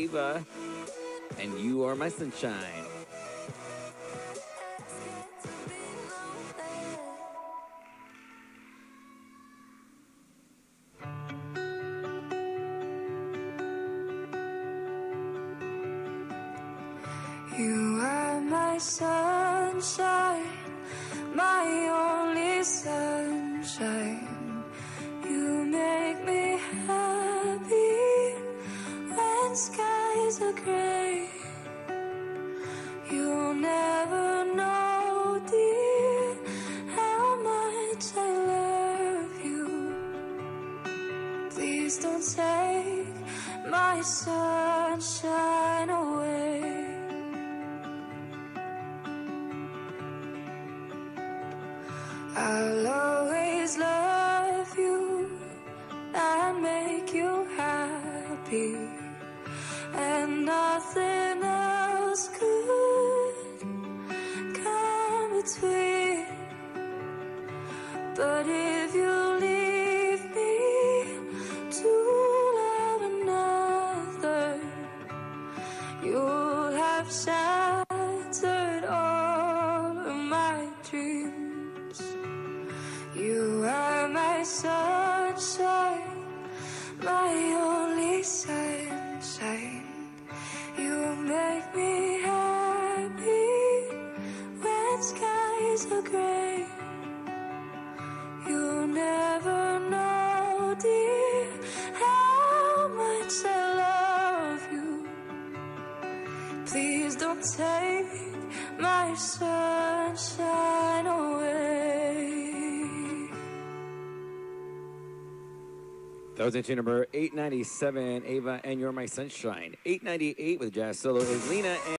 Ava, and you are my sunshine. You are my sunshine, my only sunshine. Skies are gray. You'll never know, dear, how much I love you. Please don't take my sunshine away. I'll always love you and make you happy, nothing else could come between. But if you leave me to love another, you'll have shattered all of my dreams. You are my sunshine, You'll never know, dear, how much I love you. Please don't take my sunshine away. That was entry number 897, Ava, and you're my sunshine. 898 with Jazz Solo is Lena. And